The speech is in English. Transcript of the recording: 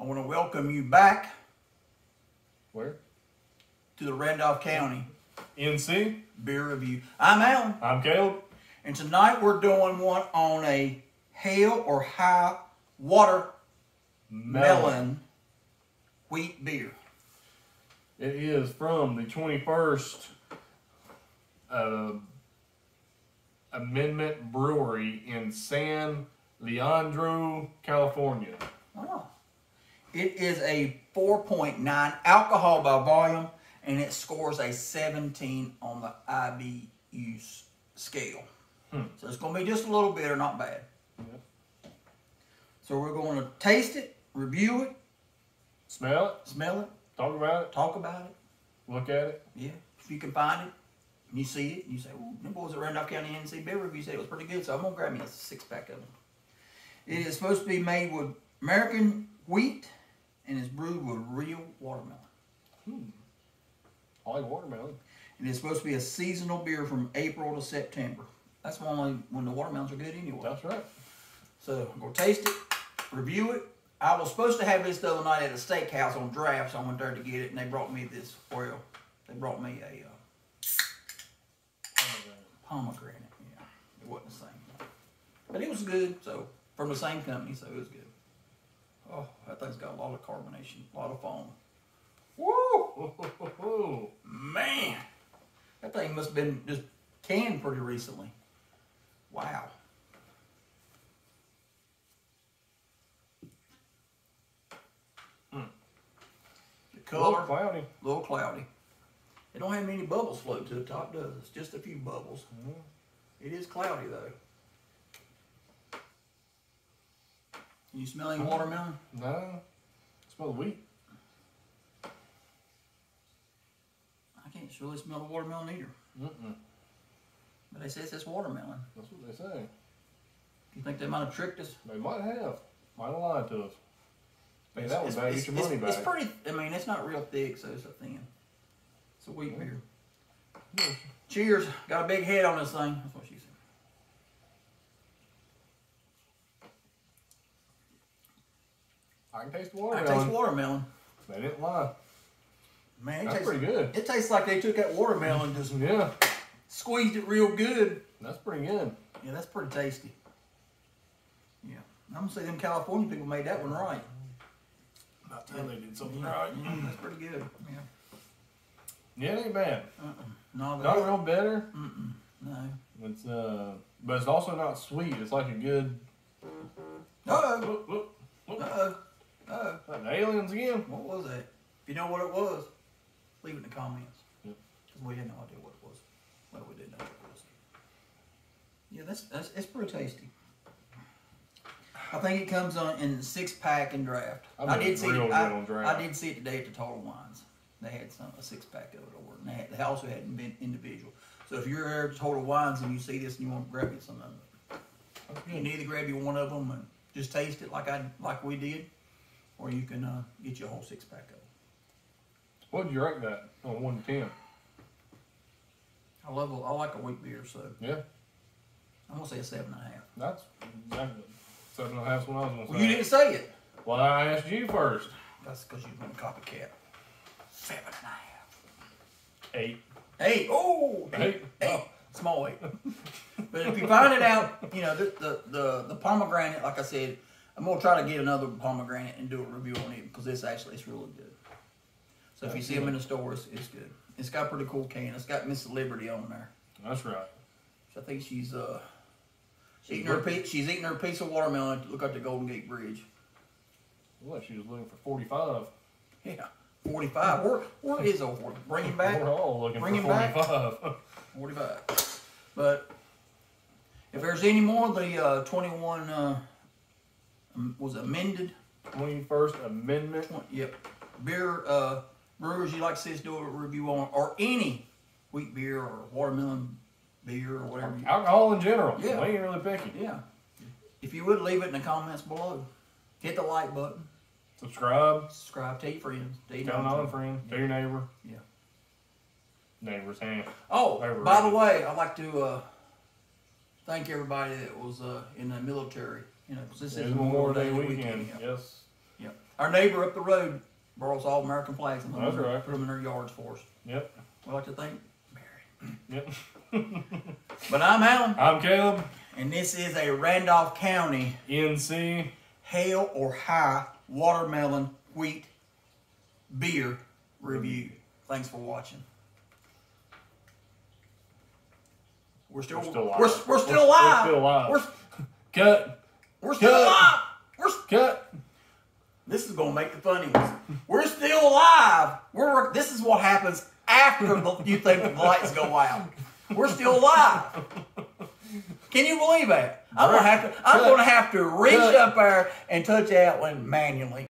I want to welcome you back Where? to the Randolph County NC. Beer Review. I'm Alan, I'm Caleb. and tonight we're doing one on a hail or high water melon wheat beer. It is from the 21st uh, Amendment Brewery in San Leandro, California. Oh. It is a 4.9 alcohol by volume, and it scores a 17 on the IBU scale. Hmm. So it's going to be just a little bitter, not bad. Yep. So we're going to taste it, review it, Smell it, smell it, talk about it, talk about it. look at it. Yeah, if you can find it, and you see it, and you say, "Ooh, them boys at Randolph County NC Beer Review said it was pretty good," so I'm gonna grab me a six pack of them. It is supposed to be made with American wheat, and is brewed with real watermelon. I like watermelon. And it's supposed to be a seasonal beer from April to September. That's only when the watermelons are good anyway. That's right. So I'm gonna taste it, review it. I was supposed to have this the other night at a steakhouse on draft, so I went there to get it, and they brought me this. Well, they brought me a uh, pomegranate. Yeah, it wasn't the same, but it was good. So from the same company, so it was good. Oh, that thing's got a lot of carbonation, a lot of foam. Woo, man, that thing must have been just canned pretty recently. Wow. Hmm. The A little cloudy. a little cloudy. It don't have any bubbles float to the top, does it? It's just a few bubbles. Mm-hmm. It is cloudy though. Can you smell any watermelon? No. I Smell the wheat. I can't really smell the watermelon either. Mm-mm. But they say it's watermelon. That's what they say. You think they might have tricked us? They might have. Might have lied to us. Hey, that was It's- bad. Get your money back. It's pretty. I mean, it's not real thick, so it's a thin. It's a wheat beer. Yeah. Cheers. Got a big head on this thing. That's what she said. I can taste the I watermelon. taste watermelon. They didn't lie. Man, it That's tastes, pretty good. It tastes like they took that watermelon and just Yeah, squeezed it real good. that's pretty good. Yeah, that's pretty tasty. Yeah, I'm gonna say them California people made that one right. About time they did something Yeah, right. mm, that's pretty good. Yeah. Yeah, it ain't bad. Uh-uh. No, Not real bitter. mm-mm. no. It's uh, but it's also not sweet. It's like a good. Uh-oh. Whoop, whoop, whoop. Uh-oh. Oh. Like the aliens again. What was that? If you know what it was, leave it in the comments. Yep. We had no idea what it was. Well, we didn't know what it was. Yeah, that's, that's it's pretty tasty. I think it comes on in six pack and draft. I did see real it. I, on draft. I did see it today at the Total Wines. They had some a six pack of it over, and they, had, they also had been individual. So if you're there at Total Wines and you see this and you want to grab you some of it, you can either grab you one of them and just taste it like I like we did, or you can uh, get your whole six pack of it. What would you rate that on one to ten? I love I like a wheat beer, so Yeah, I'm gonna say a seven and a half. that's exactly seven and a half. What I was gonna say. Well, you didn't say it. Well, I asked you first. That's because you went copycat. Seven and a half. Eight. Eight. Oh, eight. Eight. Eight. Small eight. but if you find it out, you know the, the the the pomegranate. Like I said, I'm gonna try to get another pomegranate and do a review on it because this actually is really good. So if you see them in the stores, it's good. It's got a pretty cool can. It's got Miss Liberty on there. That's right. So I think she's uh she's eating her piece. She's eating her piece of watermelon. to Look at the Golden Gate Bridge. Well, she was looking for forty-five. Yeah, forty-five. Where where is old boy? Bring him back. We're all looking Bring him for back. forty-five. Forty-five. But if there's any more, of the uh, twenty-one uh, was amended. Twenty-first Amendment. Twen- Yep, beer uh, brewers you like to see us do a review on, or any wheat beer or watermelon beer or whatever. Alcohol in general. Yeah. We ain't really picky. yeah, if you would leave it in the comments below. Hit the like button. Subscribe. Subscribe. Tell your friends. Tell your Tell another friend. Tell your neighbor. Yeah. Neighbor's hand. Oh, by the way, I'd like to uh, thank everybody that was uh, in the military. You know, 'cause this It's is Memorial Day weekend. Yeah. Yes. Our neighbor up the road borrows all American flags and That's right. put them in their yards for us. Yep. We like to think, Mary. Yep. But I'm Alan, I'm Caleb. and this is a Randolph County NC. Hell or High Watermelon wheat beer review. Thanks for watching. We're still, We're still alive. We're, we're still We're- we're alive. still alive. We're, Cut. We're still Cut. alive. We're, Cut. this is gonna make the funny ones. We're still alive. We're this is what happens after the, you think the lights go out. We're still alive. Can you believe that? I'm gonna have to. I'm gonna have to reach up there and touch that one manually.